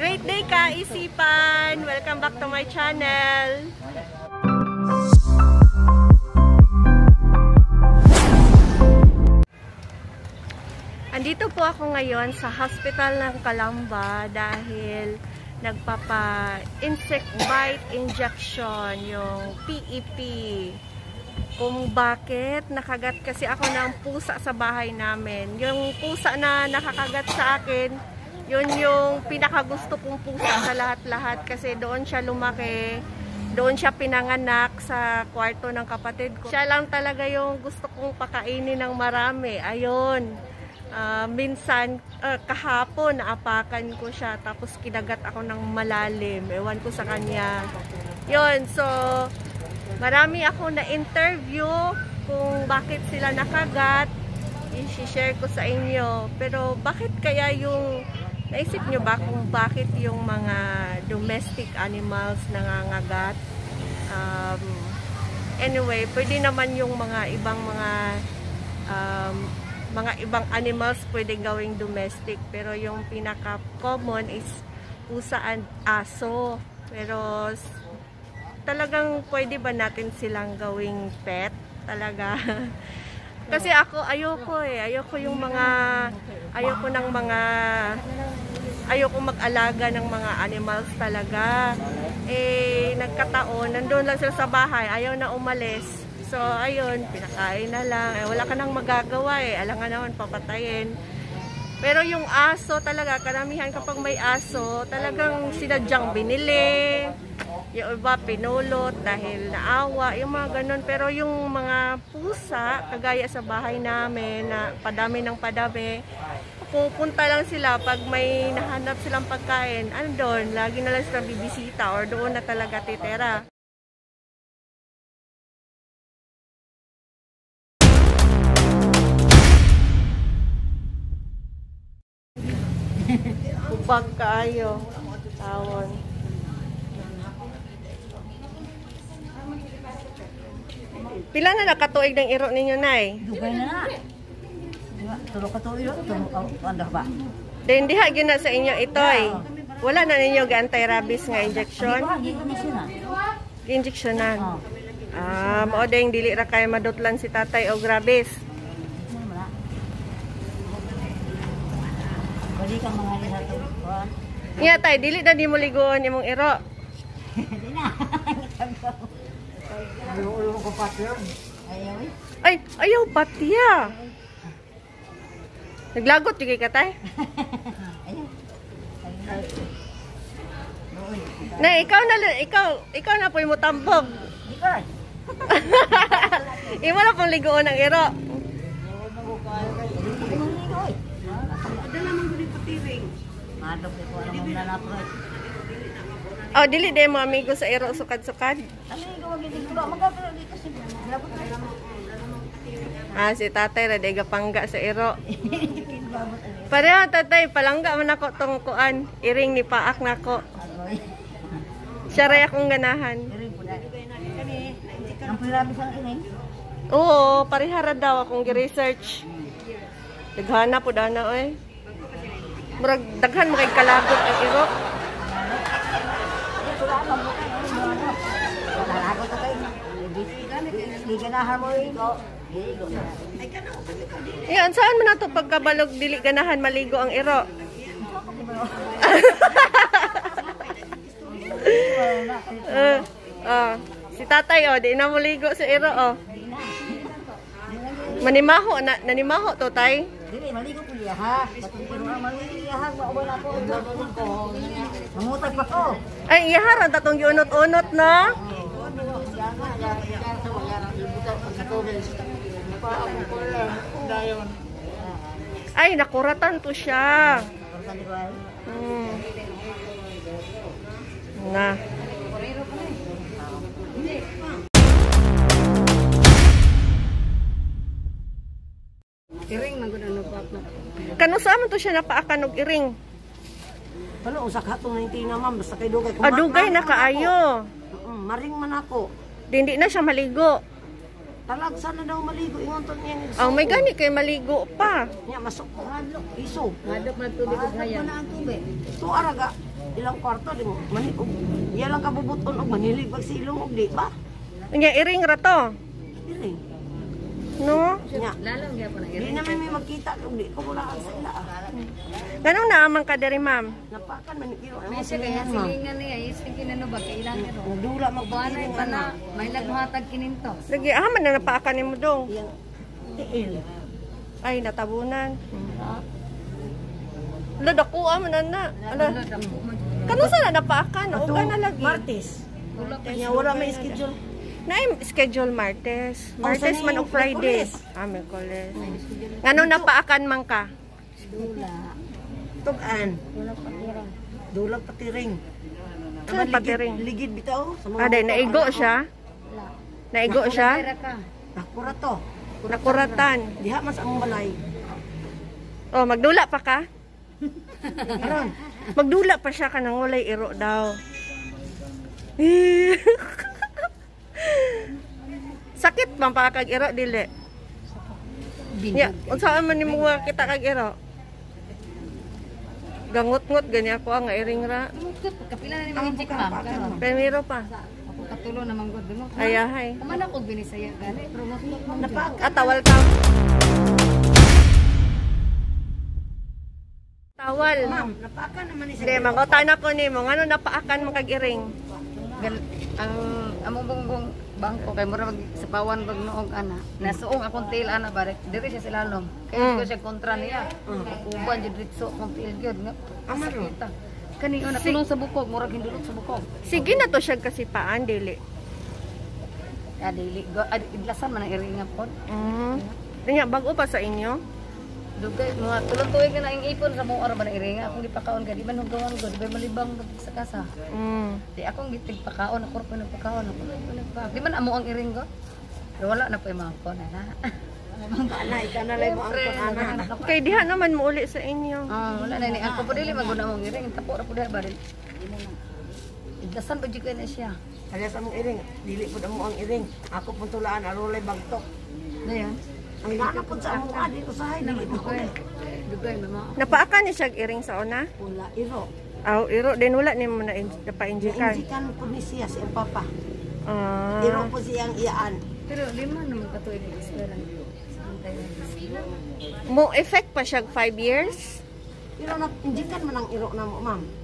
Great day ka, isipan! Welcome back to my channel! Andito po ako ngayon sa hospital ng Kalamba dahil nagpapa-insect bite injection, yung PEP. Kung bakit nakagat kasi ako ng pusa sa bahay namin. Yung pusa na nakakagat sa akin, yun yung pinakagusto kong pusa sa lahat-lahat kasi doon siya lumaki. Doon siya pinanganak sa kwarto ng kapatid ko. Siya lang talaga yung gusto kong pakainin ng marami. Ayun. Uh, minsan, uh, kahapon, naapakan ko siya. Tapos kinagat ako ng malalim. Ewan ko sa kanya. Yun, so, marami ako na-interview kung bakit sila nakagat. I-share ko sa inyo. Pero bakit kaya yung Naisip nyo ba kung bakit yung mga domestic animals nangangagat? Um, anyway, pwede naman yung mga ibang mga um, mga ibang animals pwede gawing domestic. Pero yung pinaka-common is pusa and aso. Pero talagang pwede ba natin silang gawing pet? Talaga. Kasi ako, ayoko eh. Ayoko yung mga, ayoko ng mga, ayoko mag-alaga ng mga animals talaga. Eh, nagkataon, nandun lang sila sa bahay, ayaw na umalis. So, ayun, pinakain na lang. Eh, wala ka nang magagawa eh. Alangan naman papatayin. Pero yung aso talaga, karamihan kapag may aso, talagang sinadyang binili yung iba pinulot dahil naawa, yung mga ganun. Pero yung mga pusa, kagaya sa bahay namin, na padami ng padami, pupunta lang sila pag may nahanap silang pagkain. Ano doon? Lagi na lang sila bibisita or doon na talaga titera. Upag kaayo. Tawon. Pila na nakatuig ng iro ninyo, Nay? Dugay na na. Tulo ka tuig, tulo ka ba? Then diha gyud na sa inyo itoy. Wala na ninyo ga anti-rabies nga injection? Injectionan. Ah, mao ding dili ra kay madutlan si tatay og rabies. Bali kang mga nila to. Iya tay, dili na di mo ligoon imong iro. Dili na. Ayaw ko pati yan. Ayaw eh. Ay, ayaw patiya. Naglagot yung katay? Na, ikaw na, ikaw, ikaw na po yung mutambog. Ikot. Imo na pong ligoon ng iro. Ko mo. Oh, dili mo amigo sa iro sukad-sukad. Gawag dito ba? Magkapiro dito kasi. Ah, si tatay ra de gapangga sa iro. Pareha tatay, palangga man ako tong kuan, iring ni paak nako. Siya ray akong ganahan. Oo, parehara daw akong gi-research. Daghana po dana oy. Murag daghan mo kay kalagot ang iro. Lalago to kayo. Hindi ka na harmony ko. Yan, saan man nato pagkabalog dili ganahan maligo ang iro? uh, uh, si tatay oh, di na mo ligo sa iro oh. Manimaho na nanimaho to tay. Dili, maligo po liya ha. Maligo na ako. Mamutag pa ko. Ay, iyaharan tatong giunot-unot na. Ay, nakuratan to siya. Hmm. Na. Iring na gud ano pa. Kano sa to siya napaakan og iring? Ano usak hatong ninti na ma'am basta kay dugay Ah, Adugay na kaayo. Mm, maring man ako. Dindi na siya maligo. Talag sana daw maligo ingon to niya. Oh, may gani kay maligo pa. Nya masok ko hadlok iso. Hadok na tubig ug Hadlok na ang tubig. To araga. ilang kwarto di mo mani og iya lang kabubuton og manilig pag silong og di ba? Nya iring ra to. Dili. No? Nya. Di naman may magkita og di ko wala sa ila. ah. Ganong naamang ka diri, ma'am? Napakan man kiro May siya kaya silingan niya, is kinano ba kailan ito. Dula Buwanay magpasilingan pa na, na. may naghatag kininto. Lagi, ah, man na napaakan ni mo dong. Tiil. Ay, natabunan. Lo, dakuha mo na na. Ala, kano sa na napaakan? O ka na lagi. Martes. Kanya wala may schedule. Na schedule Martes. Oh, Martes sana man o Friday. Ah, Miyerkules. Ngano napaakan man ka? Dula. Tugan. Wala pa tira. Dula patiring. Saan patiring? Ligid bitaw sa mga Ah, naigo siya? Wala. Naigo siya? Tira ka. Nakura to. Nakuratan. Diha mas ang balay. Oh, magdula pa ka? Magdula pa siya ka nang walay iro daw. Sakit man pa kag iro dili. Ya, unsa man nimo kita kag iro? Gangot-ngot gani ako ang iring ra. Kapila na ni mga injik ma'am. Primero pa. Ako katulo naman gud mo. Ayahay. Kuman ako binisaya gani, pero mo. Atawal ka. Tawal. Ma'am, napakan naman ni Hindi, mangutan ako ni mo. Ngano napaakan mo kag iring? Gal ang among bungbong bangko kay mura mag sapawan bag noong ana. Nasuong akong tail ana bare. Diri siya silalom. Kay Mm. ko siya kontra niya. Uban jud ditso akong tail gyud nga. Amaro. Kita. Kani una tulong sa bukog, murag hindulot sa bukog. Sige na to siya kasipaan, dili. Ah, dili go ah, idlasan man ang iringa pod. Mm. Nya bago pa sa inyo? Dugay mga tulong tuig na ing ipon sa mo ara ba na iringa akong gipakaon ka di man hugawan ko, di ba malibang sa kasa. Mm. Di akong gitig pakaon, ako pa nagpakaon, ako pa nagpakaon. Di man amo ang iring ko. Pero wala na po yung mga kon na. Ana, ika na lang mo ang ana. Okay, diha naman mo uli sa inyo. Ah, wala na ni ako po dili maguna mong iring, tapo ra po dili ba rin. Dasan ba jud kay na siya? Alias among iring, dili pud amo ang iring. Ako pun tulaan arolay bagtok. Dayan. Ang gana pud sa amo adi usahay dili mo Dugay. Dugay mama. Napaakan ni siya iring sa una? Wala iro. Aw, iro din wala ni mo na napa-injikan. Injikan pud ni siya sa iyang papa. Ah. Iro po siyang iyaan. Pero lima naman katuig ang eskwela. Santay na eskwela. Mo effect pa siya 5 years? Pero na injikan man ang iro na mo, ma'am.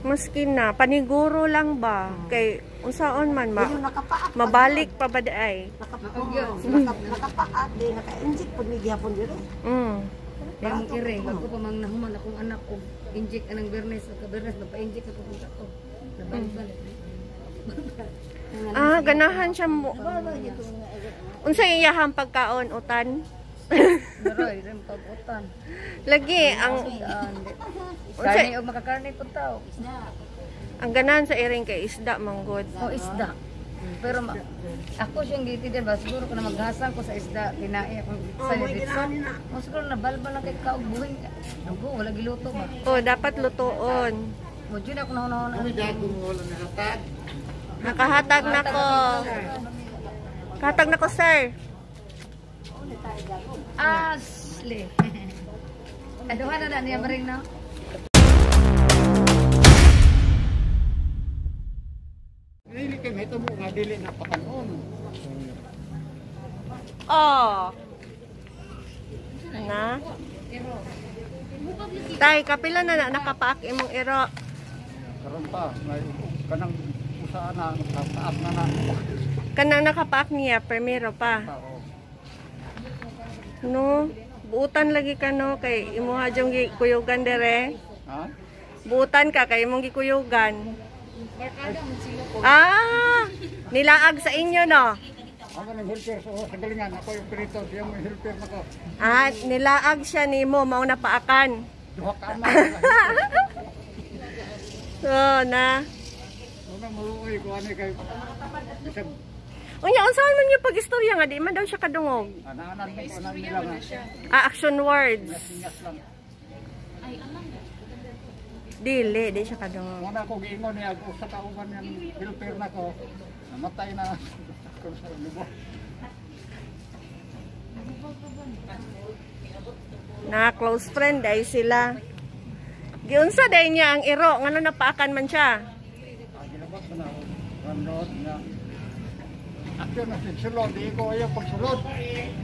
Maski na paniguro lang ba kay unsaon man ma nakapaak. pa mabalik pa ba di ay? Nakapaak. Naka- Nakapaak di naka-injik pud ni gihapon diri. Mm. Pa mang nahuman akong anak ko, inject anang bernes, o ka-bernes, napa-inject ako kung ako. Nabalik-balik. Ah, ganahan siya mo. Unsa iyahang pagkaon utan? Naroy, rin pag-utan. Lagi ang Saan? Unsa Karne o makakarne po tao. ang ganahan sa iring kay isda manggod. O isda. Pero ma ako siyang gitidan ba siguro kung na maghasang ko sa isda kinain akong sa dito. ginahan na. O siguro na balbal lang kay kaog buhay. Ako wala giluto ba. Oh, dapat lutoon. Mo jud ako. Nakahatag na ko. Kahatag na ko, sir. Asli. Aduha na na niya maring na. Dili kay may tamo nga dili na pakanon. Oh. Na? Tay, kapila na na nakapaak imong iro. Karon pa may kanang usa na taas na na Kanang nakapaak niya, primero pa. tao. No? Buutan lagi ka no, kay imo hadyong gikuyugan dere. Ha? Buutan ka, kay imong gikuyugan. Ah! Nilaag sa inyo no? Ako nang helper so sa galingan ako yung siya mo helper nako. Ah, nilaag siya nimo mao na paakan. Duha ka man. So, na. Una maluoy ko ani kay Unya, unsaon man yung pag-istorya nga, di man daw siya kadungog. Ah, action words. Ingat lang. Dili, di siya kadungog. Una ko giingon niya ako sa kauban yang helper nako. Namatay na ako sa lubo. Na close friend ay sila. Giunsa day niya ang iro, ngano napaakan man siya. Ah, ko na. Randot na. After na sulod, di ko ayaw pagsulod.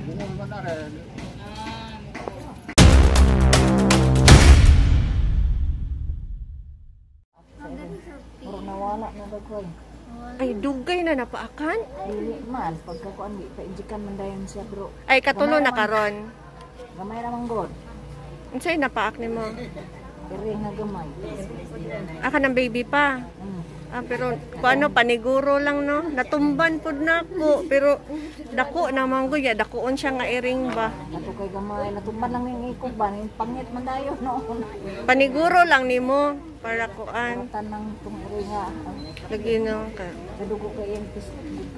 Bungol man na rin. Puro nawala na dagway. Ay, dugay na napaakan. Dili man pagkakuan di painjikan man dayon siya bro. Ay, katulo na karon. Gamay ra man god. Unsay napaak nimo? Iri nga gamay. Aka ng baby pa. Mm. Ah, pero kuano paniguro lang no. Natumban pud nako, pero dako naman ko ya, dakoon siya nga iring ba. Ato kay gamay natumban lang ning ikog ba ning pangit man dayon no. Paniguro lang nimo para kuan. Tanang tung nga Lagi no ka. kadugo kay yung pis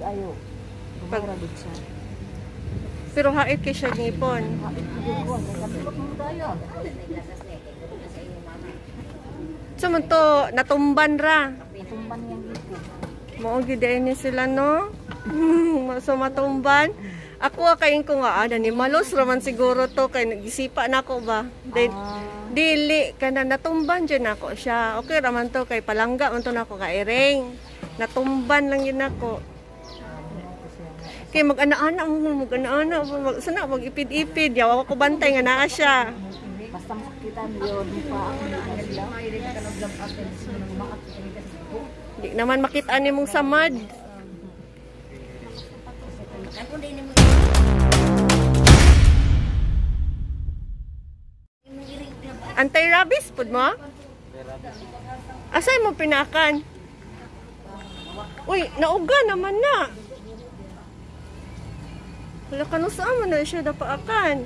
ayo. Pag-. Pero hait kay siya ngipon. Kadugo kay katulog mo dayon. Sumun to natumban ra. Natumban yang ikog. Mao gyud ni sila no. so matumban. Ako kain ko nga ana ni malos raman siguro to kay nagisipa na ako ba. Then, Ah, dili kana natumban dyan ako siya. Okay raman to kay palangga man to nako ka iring. Natumban lang yun ako. Kay mag-ana-ana mo mag-ana-ana mag sana mag ipid-ipid yawa ko bantay nga naa siya. basta masakitan yun pa ako nila sila. Di naman makita ni mong samad. Anti-rabies pud mo? Asay mo pinakan? Uy, nauga naman na. Wala ka no saan man na siya dapaakan.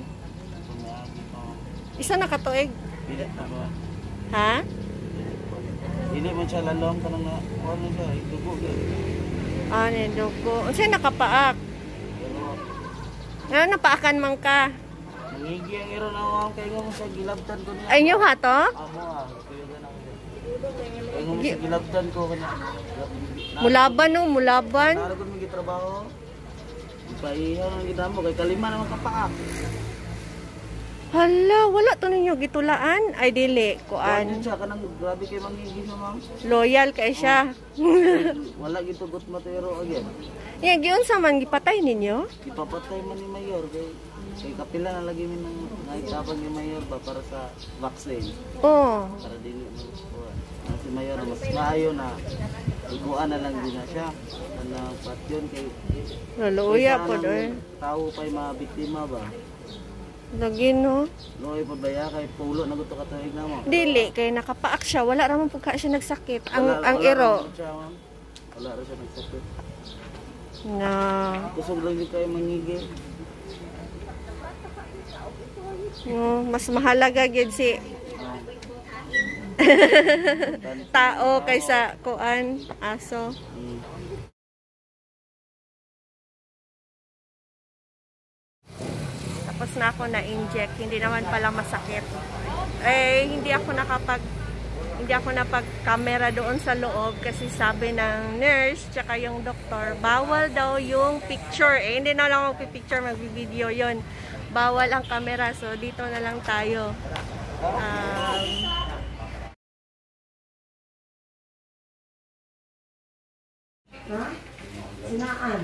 Isa na katuig. Apa. Ha? Ini man siya lalong ka nang ano siya, itugo ka. Ano dugo? Unsay nakapaak? Nga napaakan man ka. Nangigi ang iro na ako kay nga mo sa gilabtan ko niya. Ay nyo ha to? Amo ah. Kay nga mo sa gilabtan ko kanya. Mulaban no, mulaban. Nara ko mga trabaho. Paihaw nang kita mo kay kalima naman kapaak. Hala, wala to ninyo gitulaan. Ay dili, kuan. siya kanang grabe kay mangigi na ma'am. Loyal kay siya. Wala gitugot matero again. Yan, giun sa man gipatay ninyo? Ipapatay man ni Mayor kay kay kapila na lagi min ng naitabang ni Mayor ba para sa vaccine. Oh. para dili kuha. Ang si Mayor mas maayo na iguan na lang din na siya. Ano pat yun kay kaysa po nang doon. Tao pa'y mabiktima ba? Lagi no. Loy pa baya kay pulo na gusto ka tuig na mo. Dili, kay nakapaak siya. Wala ramang pagka siya nagsakit. Ang, Wala- ang wala iro. siya. Wala rin siya nagsakit. Na. Kusog lang din kayo mangigil. Oh, mas mahalaga gyud si tao kaysa kuan aso. Mm. Tapos na ako na-inject, hindi naman pala masakit. Eh, hindi ako nakapag hindi ako napag-camera doon sa loob kasi sabi ng nurse tsaka yung doktor, bawal daw yung picture. Eh, hindi na lang magpipicture, magbi-video yon Bawal ang camera, so dito na lang tayo. Um, Sinaan.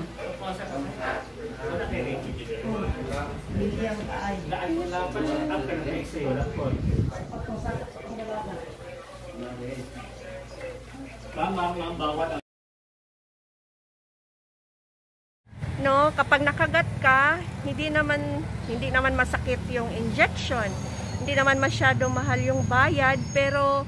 No, kapag nakagat ka, hindi naman hindi naman masakit yung injection. Hindi naman masyado mahal yung bayad, pero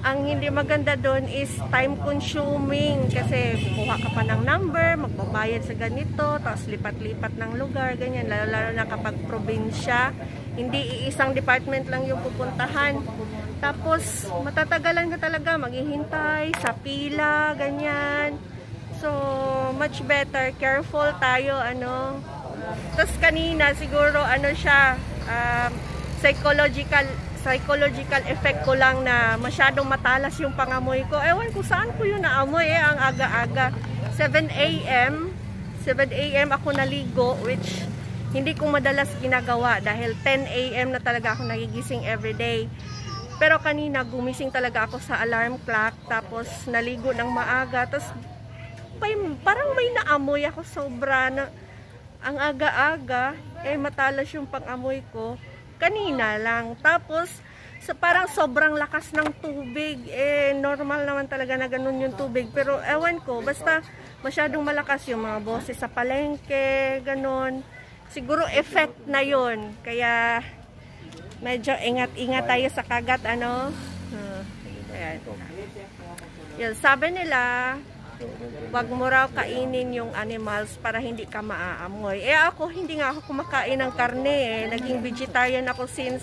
ang hindi maganda doon is time consuming kasi kuha ka pa ng number, magbabayad sa ganito, tapos lipat-lipat ng lugar, ganyan. Lalo-lalo na kapag probinsya, hindi iisang department lang yung pupuntahan. Tapos matatagalan ka talaga, maghihintay sa pila, ganyan. So, much better. Careful tayo, ano. Tapos kanina, siguro, ano siya, um, psychological psychological effect ko lang na masyadong matalas yung pangamoy ko. Ewan ko saan ko yun naamoy eh, ang aga-aga. 7 a.m. 7 a.m. ako naligo, which hindi ko madalas ginagawa dahil 10 a.m. na talaga ako nagigising everyday. Pero kanina gumising talaga ako sa alarm clock tapos naligo ng maaga tapos parang may naamoy ako sobra na ang aga-aga eh matalas yung pang-amoy ko kanina lang. Tapos sa parang sobrang lakas ng tubig. Eh normal naman talaga na ganun yung tubig. Pero ewan ko basta masyadong malakas yung mga boses sa palengke ganun. Siguro effect na yon kaya medyo ingat-ingat tayo sa kagat ano? Uh, ayan. Yun, sabi nila wag mo raw kainin yung animals para hindi ka maaamoy. Eh ako, hindi nga ako kumakain ng karne eh. Naging vegetarian ako since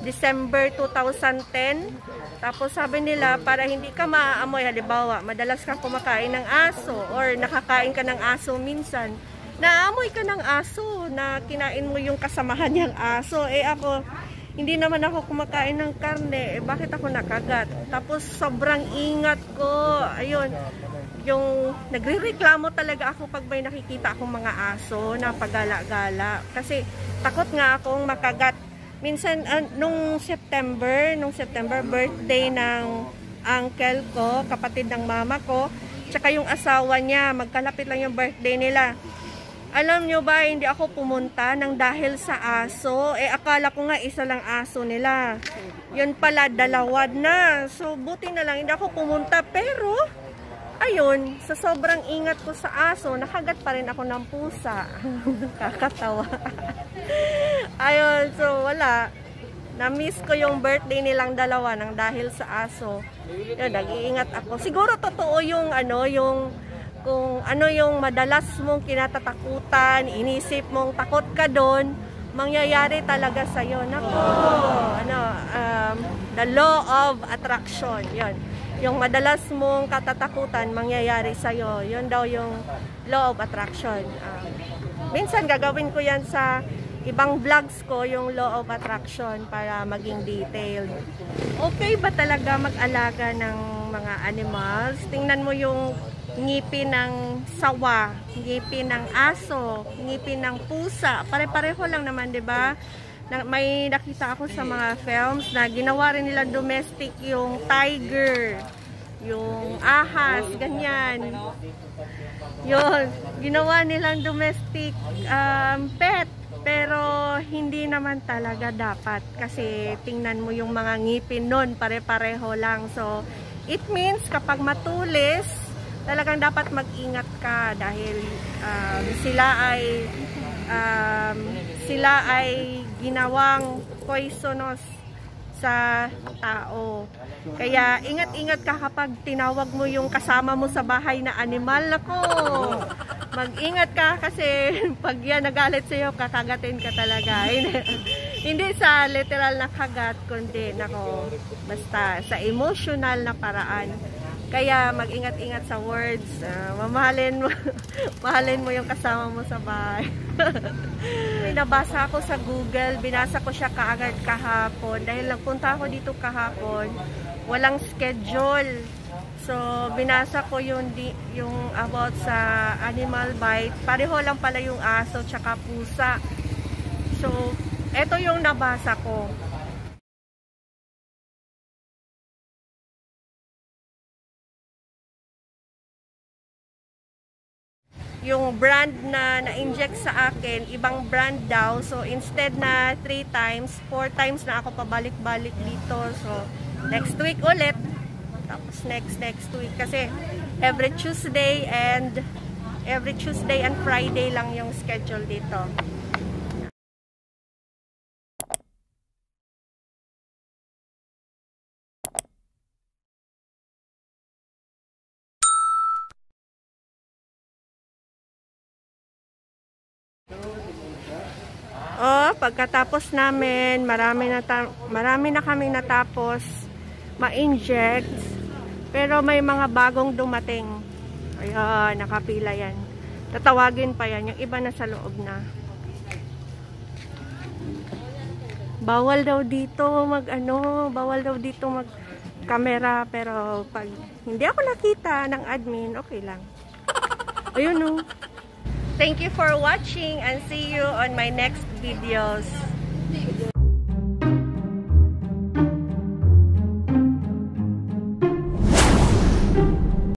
December 2010. Tapos sabi nila, para hindi ka maaamoy, halimbawa, madalas ka kumakain ng aso or nakakain ka ng aso minsan, naamoy ka ng aso na kinain mo yung kasamahan niyang aso. Eh ako, hindi naman ako kumakain ng karne, eh bakit ako nakagat? Tapos sobrang ingat ko, ayun, yung nagrereklamo talaga ako pag may nakikita akong mga aso na pagala-gala. Kasi takot nga akong makagat. Minsan, uh, nung September, nung September, birthday ng uncle ko, kapatid ng mama ko, tsaka yung asawa niya, magkalapit lang yung birthday nila. Alam nyo ba, hindi ako pumunta ng dahil sa aso. Eh, akala ko nga isa lang aso nila. Yun pala, dalawa na. So, buti na lang, hindi ako pumunta. Pero, ayun, sa sobrang ingat ko sa aso, nakagat pa rin ako ng pusa. Kakatawa. ayun, so wala. Na-miss ko yung birthday nilang dalawa ng dahil sa aso. Yun, nag-iingat ako. Siguro totoo yung, ano, yung kung ano yung madalas mong kinatatakutan, inisip mong takot ka doon, mangyayari talaga sa iyo. Nako, ano, um, the law of attraction, 'yon. Yung madalas mong katatakutan, mangyayari sa iyo. 'Yon daw yung law of attraction. Um, minsan gagawin ko 'yan sa ibang vlogs ko yung law of attraction para maging detailed. Okay ba talaga mag-alaga ng mga animals? Tingnan mo yung ngipin ng sawa, ngipin ng aso, ngipin ng pusa. Pare-pareho lang naman, 'di ba? Na, may nakita ako sa mga films na ginawa rin nila domestic yung tiger, yung ahas, ganyan. Yun, ginawa nilang domestic um, pet. Pero hindi naman talaga dapat kasi tingnan mo yung mga ngipin nun, pare-pareho lang. So, it means kapag matulis, talagang dapat mag-ingat ka dahil um, sila ay um, sila ay ginawang poisonous sa tao. Kaya ingat-ingat ka kapag tinawag mo yung kasama mo sa bahay na animal. Nako, mag-ingat ka kasi pag yan nagalit sa'yo, kakagatin ka talaga. Hindi sa literal na kagat, kundi nako, basta sa emotional na paraan kaya mag-ingat-ingat sa words. Uh, mamahalin mo, mahalin mo yung kasama mo sa bahay. May ako sa Google, binasa ko siya kaagad kahapon. Dahil nagpunta ako dito kahapon, walang schedule. So, binasa ko yung, di, yung about sa animal bite. Pareho lang pala yung aso tsaka pusa. So, eto yung nabasa ko. Yung brand na na-inject sa akin, ibang brand daw. So, instead na 3 times, 4 times na ako pabalik-balik dito. So, next week ulit. Tapos next, next week. Kasi, every Tuesday and every Tuesday and Friday lang yung schedule dito. Oh, pagkatapos namin, marami na marami na kami natapos ma-inject. Pero may mga bagong dumating. Ayun, nakapila yan. Tatawagin pa yan. Yung iba na sa loob na. Bawal daw dito mag ano, bawal daw dito mag camera pero pag hindi ako nakita ng admin, okay lang. Ayun oh. Thank you for watching and see you on my next videos.